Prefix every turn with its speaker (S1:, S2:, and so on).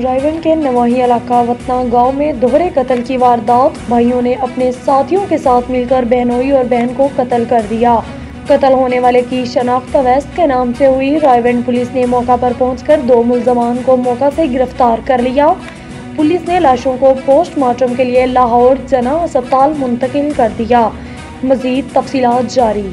S1: रायगढ़ के नवाही इलाका वतना गाँव में दोहरे कत्ल की वारदात। भाइयों ने अपने साथियों के साथ मिलकर बहनोई और बहन को कत्ल कर दिया। कत्ल होने वाले की शनाख्त अवैस के नाम से हुई। रायगढ़ पुलिस ने मौका पर पहुंचकर दो मुलजमान को मौका से गिरफ़्तार कर लिया। पुलिस ने लाशों को पोस्टमार्टम के लिए लाहौर जना अस्पताल मुंतकिल कर दिया। मजीद तफसीत जारी।